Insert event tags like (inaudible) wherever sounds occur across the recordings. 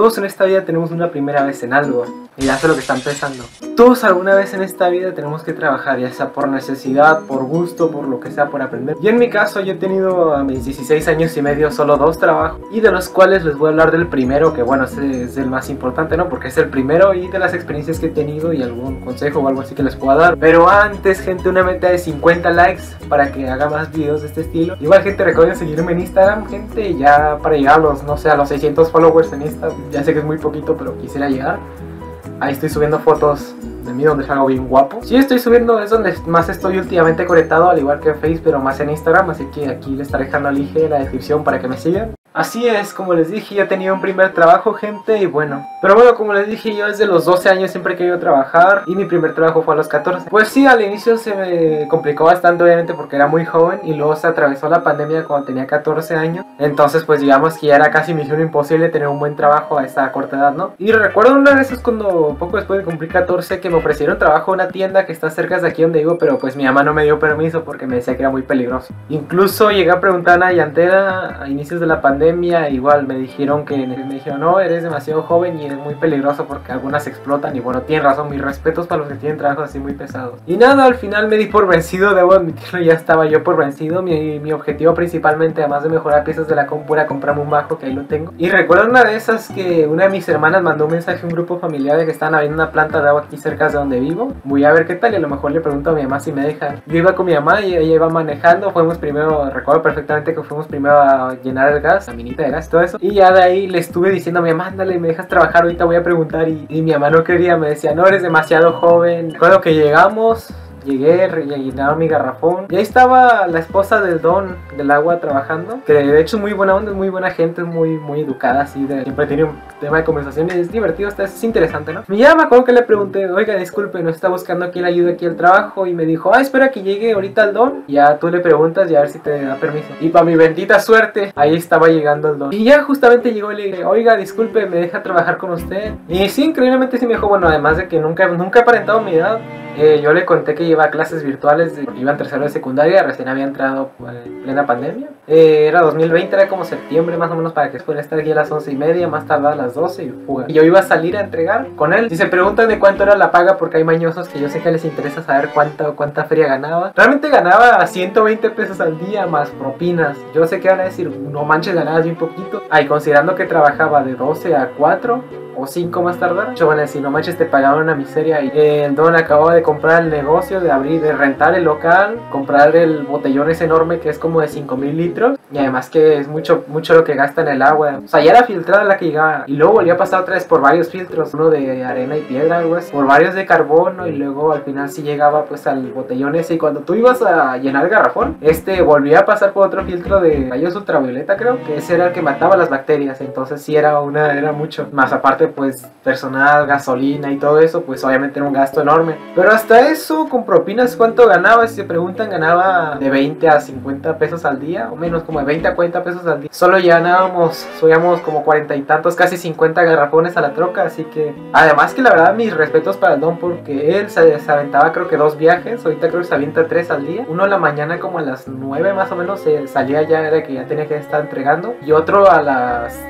Todos en esta vida tenemos una primera vez en algo. Y ya sé lo que están pensando. Todos alguna vez en esta vida tenemos que trabajar, ya sea por necesidad, por gusto, por lo que sea, por aprender. Y en mi caso yo he tenido a mis 16 años y medio solo dos trabajos. Y de los cuales les voy a hablar del primero, que bueno, ese es el más importante, ¿no? Porque es el primero y de las experiencias que he tenido y algún consejo o algo así que les pueda dar. Pero antes, gente, una meta de 50 likes para que haga más videos de este estilo. Igual, gente, recuerden seguirme en Instagram, gente, ya para llegar a los, no sé, a los 600 followers en Instagram. Ya sé que es muy poquito, pero quisiera llegar. Ahí estoy subiendo fotos de mí donde salgo bien guapo. Sí, estoy subiendo, es donde más estoy últimamente conectado, al igual que en Facebook, pero más en Instagram. Así que aquí les estaré dejando el link en la descripción para que me sigan. Así es, como les dije, ya tenía un primer trabajo, gente, y bueno. Pero bueno, como les dije, yo desde los 12 años siempre he querido trabajar y mi primer trabajo fue a los 14. Pues sí, al inicio se me complicó bastante, obviamente, porque era muy joven y luego se atravesó la pandemia cuando tenía 14 años. Entonces, pues digamos que ya era casi misión imposible tener un buen trabajo a esa corta edad, ¿no? Y recuerdo una vez cuando, poco después de cumplir 14, que me ofrecieron trabajo en una tienda que está cerca de aquí donde vivo, pero pues mi mamá no me dio permiso porque me decía que era muy peligroso. Incluso llegué a preguntar a una llantera a inicios de la pandemia igual me dijeron que me dijeron no eres demasiado joven y eres muy peligroso porque algunas explotan y bueno tienen razón mis respetos para los que tienen trabajos así muy pesados. Y nada al final me di por vencido debo admitirlo ya estaba yo por vencido. Mi, mi objetivo principalmente además de mejorar piezas de la compu era comprarme un bajo que ahí lo tengo. Y recuerdo una de esas que una de mis hermanas mandó un mensaje a un grupo familiar de que estaban abriendo una planta de agua aquí cerca de donde vivo. Voy a ver qué tal y a lo mejor le pregunto a mi mamá si me deja. Yo iba con mi mamá y ella iba manejando fuimos primero recuerdo perfectamente que fuimos primero a llenar el gas minita de todo eso. Y ya de ahí le estuve diciendo a mi mamá, ándale, me dejas trabajar, ahorita voy a preguntar. Y, y mi mamá no quería, me decía, no, eres demasiado joven. Recuerdo que llegamos, Llegué, rellenaba mi garrafón. Y ahí estaba la esposa del don del agua trabajando. Que de hecho es muy buena onda, es muy buena gente, es muy, muy educada, así. De, siempre tiene un tema de conversación y es divertido, está, es interesante, ¿no? Me acuerdo que le pregunté, oiga, disculpe, nos está buscando quien le ayude aquí al trabajo. Y me dijo, ah, espera que llegue ahorita el don. Y ya tú le preguntas y a ver si te da permiso. Y para mi bendita suerte, ahí estaba llegando el don. Y ya justamente llegó y le dije, oiga, disculpe, me deja trabajar con usted. Y sí, increíblemente sí me dijo, bueno, además de que nunca, nunca he aparentado mi edad. Eh, yo le conté que iba a clases virtuales, iba en tercero de secundaria, recién había entrado en plena pandemia. Eh, era 2020, era como septiembre más o menos para que fuera estar aquí a las 11 y media, más tardar a las 12 y fuga. Y yo iba a salir a entregar con él. Si se preguntan de cuánto era la paga, porque hay mañosos que yo sé que les interesa saber cuánta, cuánta feria ganaba. Realmente ganaba 120 pesos al día más propinas. Yo sé que van a decir, no manches, ganabas bien poquito. Ay, considerando que trabajaba de 12 a 4 o 5 más tardar. Yo van a decir, no manches, te pagaron una miseria. Y el don acababa de comprar el negocio, de abrir, de rentar el local, comprar el botellón ese enorme que es como de 5 mil litros. Y además que es mucho, mucho lo que gasta en el agua. O sea, ya era filtrada la que llegaba. Y luego volvió a pasar otra vez por varios filtros. Uno de arena y piedra, algo así. Por varios de carbono. Y luego al final sí llegaba pues al botellón ese. Y cuando tú ibas a llenar el garrafón, este volvía a pasar por otro filtro de rayos ultravioleta, creo. Que ese era el que mataba las bacterias. Entonces sí era una, era mucho. Más aparte pues personal, gasolina y todo eso, pues obviamente era un gasto enorme. Pero hasta eso, con propinas, ¿cuánto ganaba? Si se preguntan, ganaba de 20 a 50 pesos al día, o menos como de 20 a 40 pesos al día. Solo llenábamos, subíamos como 40 y tantos, casi 50 garrafones a la troca, así que además que la verdad mis respetos para el don porque él se, aventaba creo que dos viajes, ahorita creo que se avienta tres al día. Uno a la mañana como a las 9 más o menos se salía ya, era que ya tenía que estar entregando, y otro a las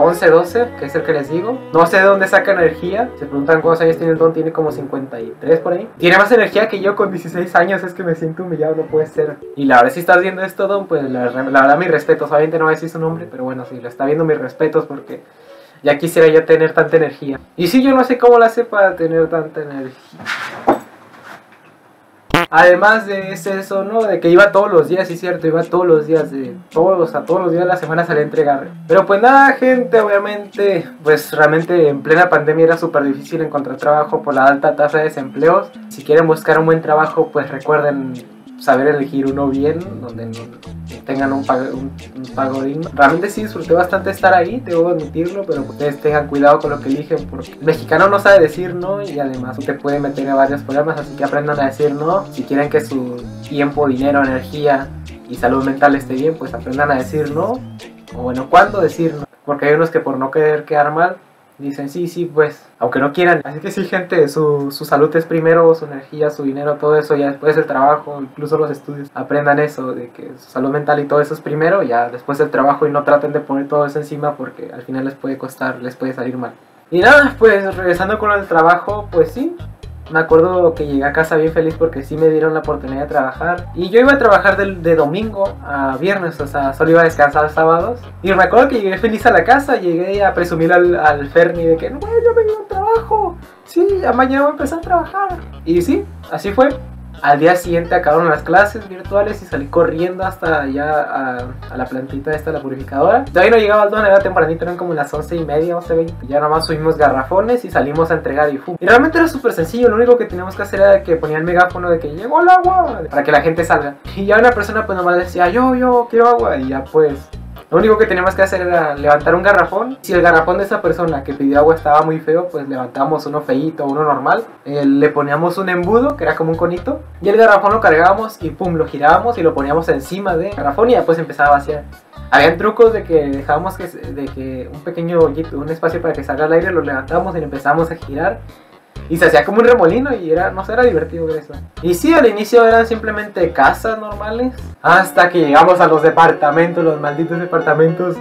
11, 12, que es el que les digo. No sé de dónde saca energía. Se preguntan cuántos años tiene el don, tiene como 53 por ahí. Tiene más energía que yo con 16 años, es que me siento humillado, no puede ser. Y la verdad, si estás viendo esto, don, pues la, verdad, mis respetos. Obviamente no voy a decir su nombre, pero bueno, si lo está viendo, mis respetos porque ya quisiera yo tener tanta energía. Y si yo no sé cómo la hace para tener tanta energía. Además de eso, ¿no? De que iba todos los días, sí, cierto, iba todos los días, de todos, a todos los días de la semana salía a entregar. Pero pues nada, gente, obviamente, pues realmente en plena pandemia era súper difícil encontrar trabajo por la alta tasa de desempleos. Si quieren buscar un buen trabajo, pues recuerden saber elegir uno bien, donde tengan un pago, un, pago, digno. Realmente sí disfruté bastante estar ahí, debo admitirlo, pero ustedes tengan cuidado con lo que eligen, porque el mexicano no sabe decir no y además te puede meter en varios problemas, así que aprendan a decir no. Si quieren que su tiempo, dinero, energía y salud mental esté bien, pues aprendan a decir no. O bueno, cuándo decir no. Porque hay unos que por no querer quedar mal, dicen, sí, sí, pues, aunque no quieran. Así que sí, gente, su, su salud es primero, su energía, su dinero, todo eso, ya después el trabajo, incluso los estudios, aprendan eso, de que su salud mental y todo eso es primero, ya después el trabajo y no traten de poner todo eso encima porque al final les puede costar, les puede salir mal. Y nada, pues regresando con el trabajo, pues sí, me acuerdo que llegué a casa bien feliz porque sí me dieron la oportunidad de trabajar. Y yo iba a trabajar de, domingo a viernes, o sea, solo iba a descansar sábados. Y me acuerdo que llegué feliz a la casa, llegué a presumir al, al Ferni de que, no, yo me dio un trabajo. Sí, mañana voy a empezar a trabajar. Y sí, así fue. Al día siguiente acabaron las clases virtuales y salí corriendo hasta allá a, a la plantita esta, la purificadora. Todavía no llegaba al don, era tempranito, eran como las 11 y media, 11, 20. Ya nada más subimos garrafones y salimos a entregar y ¡fum! Y realmente era súper sencillo, lo único que teníamos que hacer era que ponía el megáfono de que llegó el agua, para que la gente salga. Y ya una persona pues nomás decía, yo, yo, quiero agua. Y ya pues lo único que teníamos que hacer era levantar un garrafón. Si el garrafón de esa persona que pidió agua estaba muy feo, pues levantábamos uno feíto, uno normal. Eh, le poníamos un embudo, que era como un conito. Y el garrafón lo cargábamos y pum, lo girábamos y lo poníamos encima del garrafón y ya pues empezaba a vaciar. Habían trucos de que dejábamos que, de que un pequeño un espacio para que salga el aire, lo levantamos y lo empezamos a girar. Y se hacía como un remolino y era, no sé, era divertido ver eso. Y sí, al inicio eran simplemente casas normales. Hasta que llegamos a los departamentos, los malditos departamentos.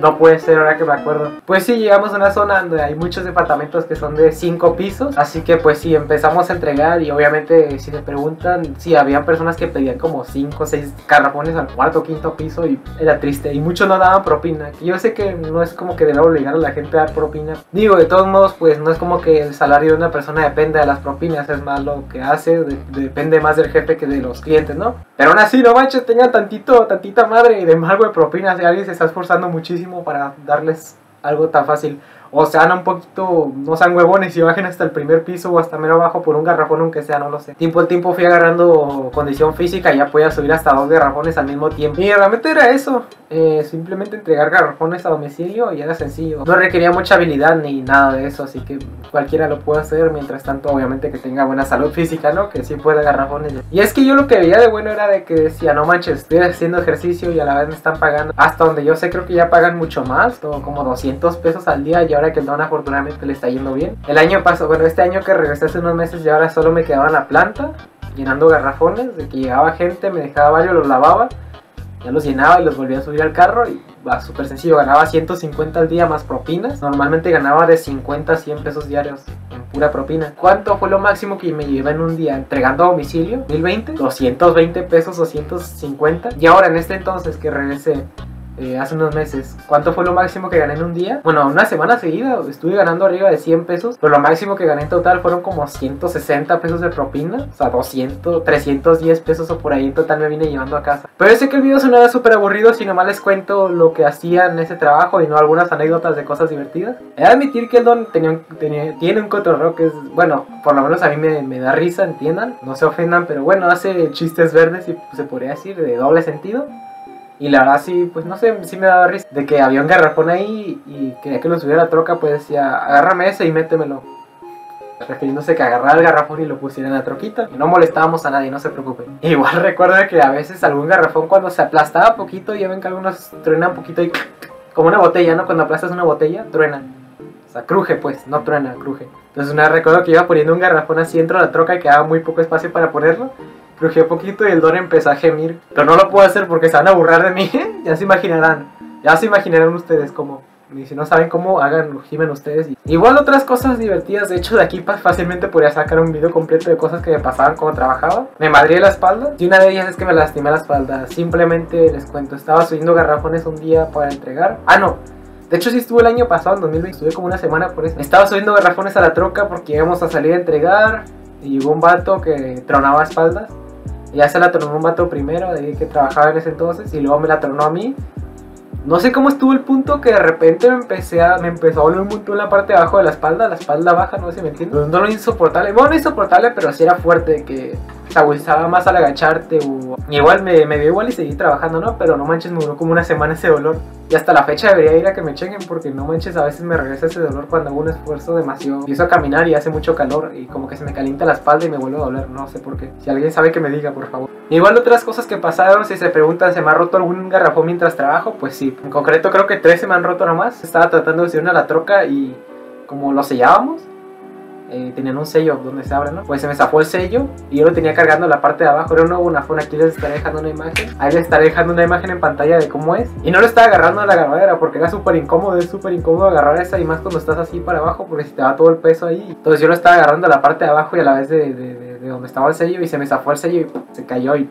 No puede ser ahora que me acuerdo. Pues sí, llegamos a una zona donde hay muchos departamentos que son de 5 pisos. Así que pues sí, empezamos a entregar y obviamente si me preguntan, sí, habían personas que pedían como 5 o 6 garrafones al cuarto o quinto piso y era triste. Y muchos no daban propina. Yo sé que no es como que debe obligar a la gente a dar propina. Digo, de todos modos, pues no es como que el salario de una persona depende de las propinas. Es más lo que hace, de- depende más del jefe que de los clientes, ¿no? Pero aún así, no manches, tengan tantito, tantita madre de algo de propina. Si alguien se está esforzando muchísimo para darles algo tan fácil. O sean un poquito, no sean huevones y bajen hasta el primer piso o hasta mero abajo por un garrafón, aunque sea, no lo sé. Tiempo al tiempo fui agarrando condición física y ya podía subir hasta dos garrafones al mismo tiempo. Y realmente era eso, eh, simplemente entregar garrafones a domicilio y era sencillo. No requería mucha habilidad ni nada de eso, así que cualquiera lo puede hacer. Mientras tanto, obviamente que tenga buena salud física, ¿no? Que sí pueda garrafones. Y es que yo lo que veía de bueno era de que decía, no manches, estoy haciendo ejercicio y a la vez me están pagando. Hasta donde yo sé, creo que ya pagan mucho más, como como 200 pesos al día. Y ahora que el don afortunadamente le está yendo bien. El año pasado, bueno, este año que regresé hace unos meses y ahora solo me quedaba en la planta llenando garrafones, de que llegaba gente, me dejaba varios, los lavaba, ya los llenaba y los volvía a subir al carro y va súper sencillo, ganaba 150 al día más propinas, normalmente ganaba de 50 a 100 pesos diarios en pura propina. ¿Cuánto fue lo máximo que me llevé en un día entregando a domicilio? ¿1020? 220 pesos o 150 y ahora en este entonces que regresé eh, hace unos meses. ¿Cuánto fue lo máximo que gané en un día? Bueno, una semana seguida estuve ganando arriba de 100 pesos, pero lo máximo que gané en total fueron como 160 pesos de propina, o sea, 200, 310 pesos o por ahí en total me vine llevando a casa. Pero yo sé que el video sonaba súper aburrido si nomás les cuento lo que hacía en ese trabajo y no algunas anécdotas de cosas divertidas. He de admitir que el don tiene un cotorreo que es, bueno, por lo menos a mí me, me da risa, entiendan, no se ofendan, pero bueno, hace chistes verdes y se podría decir de doble sentido. Y la verdad sí, pues no sé, sí me daba risa. De que había un garrafón ahí y quería que lo subiera a la troca, pues decía, agárrame ese y métemelo. Refiriéndose que agarrara el garrafón y lo pusiera en la troquita. Y no molestábamos a nadie, no se preocupen. (laughs) Igual recuerdo que a veces algún garrafón cuando se aplastaba poquito, ya ven que algunos truenan poquito y como una botella, ¿no? Cuando aplastas una botella, truenan. O sea, cruje pues, no truena, cruje. Entonces una vez recuerdo que iba poniendo un garrafón así dentro de la troca y quedaba muy poco espacio para ponerlo. Crujió poquito y el don empezó a gemir. Pero no lo puedo hacer porque se van a burlar de mí. (laughs) ya se imaginarán. Ya se imaginarán ustedes cómo. Y si no saben cómo, hagan, gimen ustedes. Igual otras cosas divertidas. De hecho, de aquí fácilmente podría sacar un video completo de cosas que me pasaban cuando trabajaba. Me madrié la espalda. Y una de ellas es que me lastimé la espalda. Simplemente les cuento. Estaba subiendo garrafones un día para entregar. Ah, no. De hecho, sí estuve el año pasado, en 2020. Estuve como una semana por eso. Estaba subiendo garrafones a la troca porque íbamos a salir a entregar. Y llegó un vato que tronaba espaldas. Ya se la tronó un vato primero, de que trabajaba en ese entonces. Y luego me la tronó a mí. No sé cómo estuvo el punto que de repente me empecé a, me empezó a doler un montón la parte de abajo de la espalda, la espalda baja, no sé si me entiendes. Un dolor insoportable, bueno, no insoportable, pero sí era fuerte, que te agudizaba más al agacharte. Igual me, me dio igual y seguí trabajando, ¿no? Pero no manches, me duró como una semana ese dolor. Y hasta la fecha debería ir a que me chequen porque no manches, a veces me regresa ese dolor cuando hago un esfuerzo demasiado. Empiezo a caminar y hace mucho calor y como que se me calienta la espalda y me vuelve a doler, no sé por qué. Si alguien sabe que me diga, por favor. Igual otras cosas que pasaron, si se preguntan, ¿se me ha roto algún garrafón mientras trabajo? Pues sí. En concreto creo que tres se me han roto nomás. Estaba tratando de subirme a la troca y como lo sellábamos, eh, tenían un sello donde se abre, ¿no? Pues se me zafó el sello y yo lo tenía cargando la parte de abajo. Era una bonafona. Aquí les estaré dejando una imagen. Ahí les estaré dejando una imagen en pantalla de cómo es. Y no lo estaba agarrando en la agarradera porque era súper incómodo. Es súper incómodo agarrar esa y más cuando estás así para abajo porque si te va todo el peso ahí. Entonces yo lo estaba agarrando en la parte de abajo y a la vez de, de, de donde estaba el sello y se me zafó el sello y se cayó y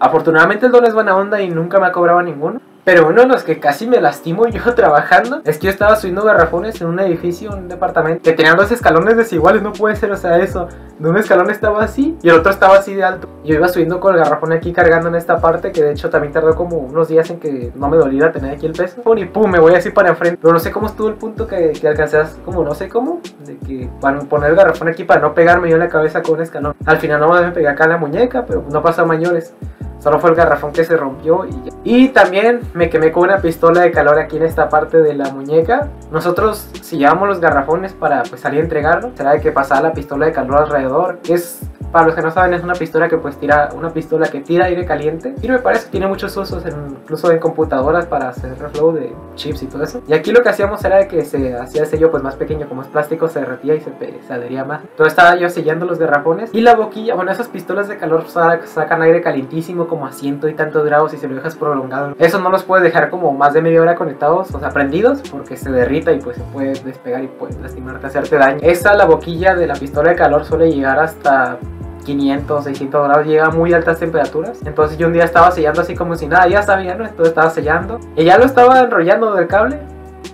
Afortunadamente el don es buena onda y nunca me ha cobrado ninguno. Pero uno de los que casi me lastimo yo (laughs) trabajando es que yo estaba subiendo garrafones en un edificio, un departamento, que tenían dos escalones desiguales, no puede ser, o sea, eso. De un escalón estaba así y el otro estaba así de alto. Yo iba subiendo con el garrafón aquí cargando en esta parte, que de hecho también tardó como unos días en que no me doliera tener aquí el peso. Y pum, me voy así para enfrente. Pero no sé cómo estuvo el punto que, que alcancé, como no sé cómo, de que para poner el garrafón aquí para no pegarme yo en la cabeza con un escalón. Al final no me pegué acá en la muñeca, pero no pasó mayores. Solo fue el garrafón que se rompió y ya. Y también me quemé con una pistola de calor aquí en esta parte de la muñeca. Nosotros, si llevamos los garrafones para pues, salir a entregarlo, será de que pasaba la pistola de calor alrededor. Es para los que no saben, es una pistola que pues tira, una pistola que tira aire caliente. Me parece que tiene muchos usos, incluso en computadoras para hacer reflow de chips y todo eso. Y aquí lo que hacíamos era de que se hacía el sello pues más pequeño, como es plástico se derretía y se, se adhería más. Entonces estaba yo sellando los garrafones y la boquilla, bueno, esas pistolas de calor sacan aire calientísimo como a ciento y tantos grados y si lo dejas prolongado. Eso no los puedes dejar como más de media hora conectados, o sea, prendidos, porque se derrita y pues se puede despegar y puede lastimarte, hacerte daño. Esa, la boquilla de la pistola de calor suele llegar hasta 500, 600 grados, llega a muy altas temperaturas. Entonces yo un día estaba sellando así como si nada, ya sabía, ¿no? Entonces estaba sellando. Y ya lo estaba enrollando del cable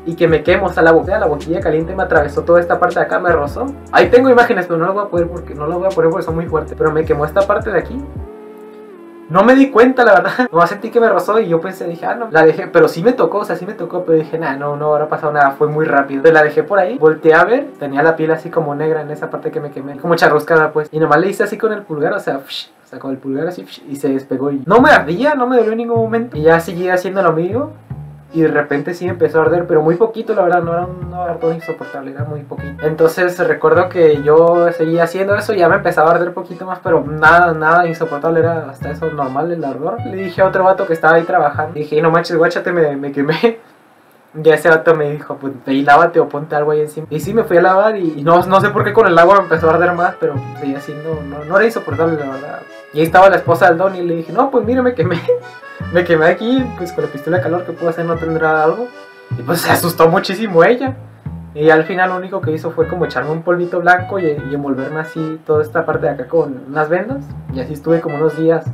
y que me quemo, o sea, la boquilla, la boquilla caliente me atravesó toda esta parte de acá, me rozó. Ahí tengo imágenes, pero no las voy a poner porque no las voy a poner porque son muy fuertes. Pero me quemó esta parte de aquí no me di cuenta, la verdad. (laughs) No sentí que me rozó y yo pensé, dije, ah, no. La dejé, pero sí me tocó, o sea, sí me tocó, pero dije, nah, no, no habrá pasado nada, fue muy rápido. Entonces la dejé por ahí, volteé a ver, tenía la piel así como negra en esa parte que me quemé, como charruscada, pues. Y nomás le hice así con el pulgar, o sea, o sea, con el pulgar así, y se despegó. Y no me ardía, no me dolió en ningún momento. Y ya seguí haciendo lo mío y de repente sí empezó a arder, pero muy poquito, la verdad, no era un ardor insoportable, era muy poquito. Entonces recuerdo que yo seguía haciendo eso ya me empezaba a arder poquito más, pero nada, nada insoportable, era hasta eso normal el ardor. Le dije a otro vato que estaba ahí trabajando, dije, no manches, guáchate, me, me quemé. (laughs) Ya ese vato me dijo, pues ve y lávate o ponte algo ahí encima. Y sí, me fui a lavar y, no, no sé por qué con el agua empezó a arder más, pero seguía siendo, no, no era insoportable, la verdad. Y ahí estaba la esposa del Don y le dije, no, pues mire, me quemé (laughs) me quemé aquí, pues con la pistola de calor que puedo hacer no tendrá algo. Y pues se asustó muchísimo ella. Y al final lo único que hizo fue como echarme un polvito blanco y, envolverme así toda esta parte de acá con unas vendas. Y así estuve como unos días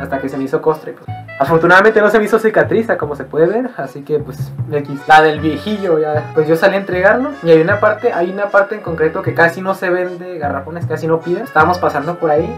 hasta que se me hizo costre. Pues. Afortunadamente no se me hizo cicatriza como se puede ver, así que pues aquí la del viejillo ya. Pues yo salí a entregarlo y hay una parte, hay una parte en concreto que casi no se vende, garrafones casi no pide. Estábamos pasando por ahí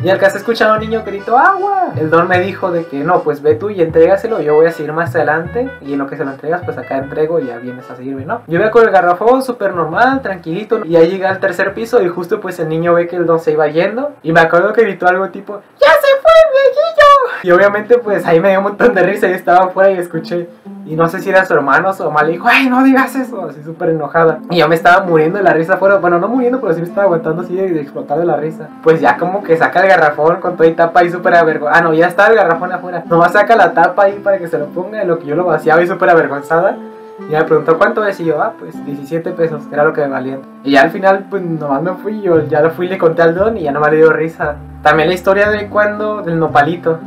y al que has escuchado a un niño grito agua, el don me dijo de que no, pues ve tú y entrégaselo, yo voy a seguir más adelante y en lo que se lo entregas, pues acá entrego y ya vienes a seguirme, ¿no? Yo voy con el garrafón súper normal, tranquilito, y ahí llega al tercer piso y justo pues el niño ve que el don se iba yendo y me acuerdo que gritó algo tipo, ¡Ya se fue el viejillo! Y obviamente pues ahí me dio un montón de risa y estaba afuera y escuché y no sé si era su hermano o su mamá le dijo, ay, no digas eso, así súper enojada. Y yo me estaba muriendo de la risa afuera. Bueno, no muriendo, pero sí me estaba aguantando así de, explotar de la risa. Pues ya como que saca el garrafón con toda y tapa ahí súper avergonzada. Ah, no, ya está el garrafón afuera. Nomás saca la tapa ahí para que se lo ponga. Lo que yo lo vaciaba y súper avergonzada. Y me preguntó cuánto es y yo, ah, pues 17 pesos, era lo que me valía. Y ya al final, pues nomás me fui, yo ya lo fui le conté al don y ya no me dio risa. También la historia de cuando, del nopalito.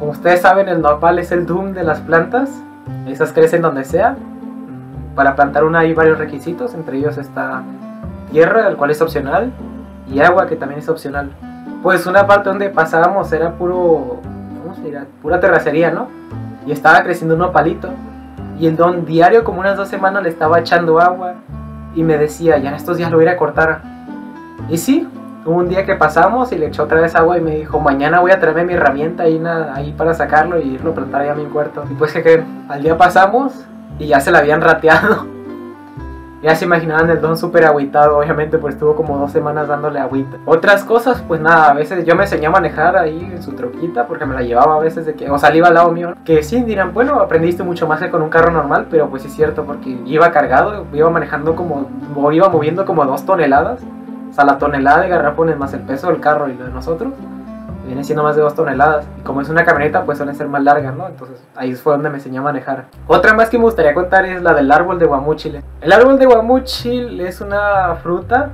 Como ustedes saben, el nopal es el doom de las plantas. Esas crecen donde sea. Para plantar una hay varios requisitos, entre ellos está tierra, el cual es opcional, y agua, que también es opcional. Pues una parte donde pasábamos era puro, ¿cómo se dirá? Pura terracería, ¿no? Y estaba creciendo un nopalito. Y el don diario, como unas dos semanas, le estaba echando agua. Y me decía, ya en estos días lo voy a cortar. Y sí, un día que pasamos y le echó otra vez agua y me dijo, mañana voy a traerme mi herramienta ahí, ahí para sacarlo y irlo a plantar ahí a mi cuarto. Y pues que creen, al día pasamos y ya se la habían rateado. (laughs) Ya se imaginaban el don súper agüitado, obviamente, pues estuvo como dos semanas dándole agüita. Otras cosas, pues nada, a veces yo me enseñé a manejar ahí en su troquita porque me la llevaba a veces de que, o salía al lado mío. Que sí, dirán, bueno, aprendiste mucho más que con un carro normal, pero pues es cierto, porque iba cargado, iba manejando como, o iba moviendo como dos toneladas. O sea, la tonelada de garrafones más el peso del carro y lo de nosotros. viene siendo más de 2 toneladas. Y como es una camioneta, pues suelen ser más largas, ¿no? Entonces ahí fue donde me enseñó a manejar. Otra más que me gustaría contar es la del árbol de guamúchil. El árbol de guamúchil es una fruta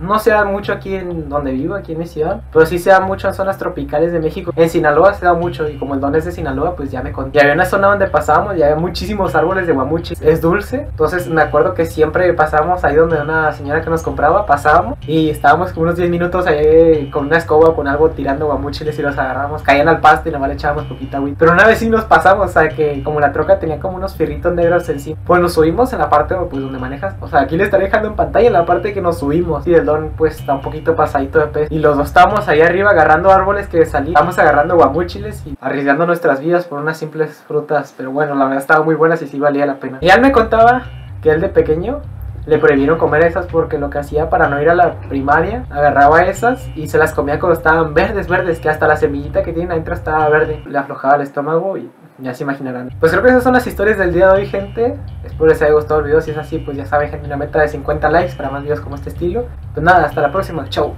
no se da mucho aquí en donde vivo, aquí en mi ciudad, pero sí se da mucho en zonas tropicales de México. En Sinaloa se da mucho y como el don es de Sinaloa, pues ya me conté. Y había una zona donde pasábamos y había muchísimos árboles de guamuchil. Es dulce, entonces me acuerdo que siempre pasábamos ahí donde una señora que nos compraba, pasábamos y estábamos como unos 10 minutos ahí con una escoba con algo tirando guamuchiles y los agarramos. Caían al pasto y nomás le echábamos poquita agua. Pero una vez sí nos pasamos, o sea que como la troca tenía como unos fierritos negros encima, pues nos subimos en la parte pues, donde manejas. O sea, aquí le estaré dejando en pantalla la parte que nos subimos y el pues está un poquito pasadito de pez. Y los dos estábamos ahí arriba agarrando árboles que salían. Estábamos agarrando guamúchiles y arriesgando nuestras vidas por unas simples frutas. Pero bueno, la verdad estaba muy buenas y sí valía la pena. Y él me contaba que él de pequeño le prohibieron comer esas porque lo que hacía para no ir a la primaria, agarraba esas y se las comía cuando estaban verdes, verdes, que hasta la semillita que tienen adentro estaba verde. Le aflojaba el estómago y ya se imaginarán. Pues creo que esas son las historias del día de hoy, gente. Espero les haya gustado el video. Si es así, pues ya saben, gente, una meta de 50 likes para más videos como este estilo. Pues nada, hasta la próxima. Chau.